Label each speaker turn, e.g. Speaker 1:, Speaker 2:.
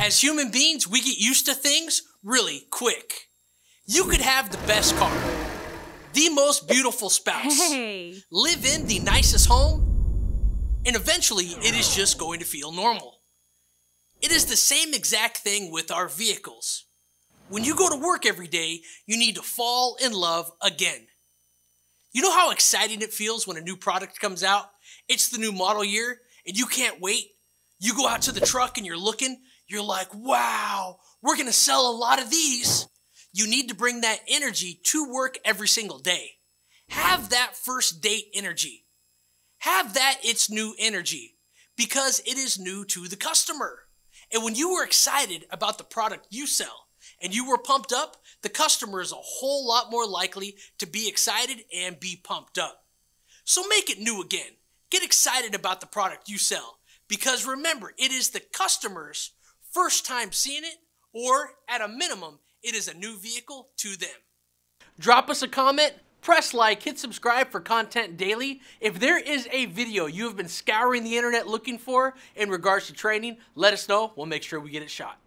Speaker 1: As human beings, we get used to things really quick. You could have the best car, the most beautiful spouse,
Speaker 2: Hey.
Speaker 1: live in the nicest home, and eventually it is just going to feel normal. It is the same exact thing with our vehicles. When you go to work every day, you need to fall in love again. You know how exciting it feels when a new product comes out? It's the new model year, and you can't wait. You go out to the truck and you're looking, you're like, wow, we're gonna sell a lot of these. You need to bring that energy to work every single day. Have that first date energy. Have that it's new energy because it is new to the customer. And when you were excited about the product you sell and you were pumped up, the customer is a whole lot more likely to be excited and be pumped up. So make it new again. Get excited about the product you sell because remember, it is the customer's first time seeing it, or at a minimum, it is a new vehicle to them. Drop us a comment, press like, hit subscribe for content daily. If there is a video you have been scouring the internet looking for in regards to training, let us know. We'll make sure we get it shot.